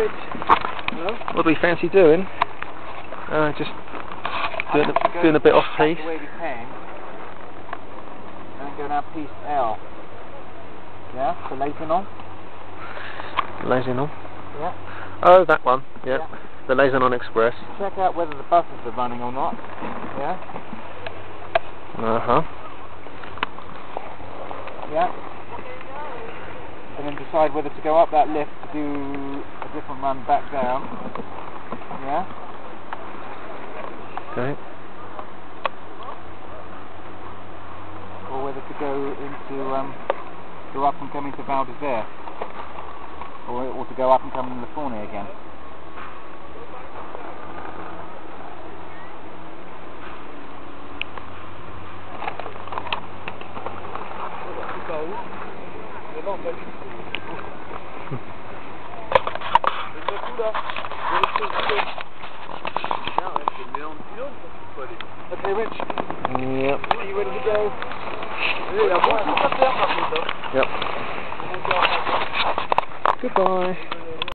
Hello? What do we fancy doing? Uh, just doing I think we a, doing a bit off piste. The way we came, and then go down piste L. Yeah, Lazenon. Lazy on. Yeah. Oh, that one. Yeah. Yeah. The Lazenon Express. Check out whether the buses are running or not. Yeah. Uh huh. Yeah. And then decide whether to go up that lift to do a different run back down. Yeah. Okay. Or whether to go into um, go up and come into Val d'Isere. Or, or to go up and come into the Fournier again. Okay, Rich, Yep. are you ready to go? Yep. Goodbye.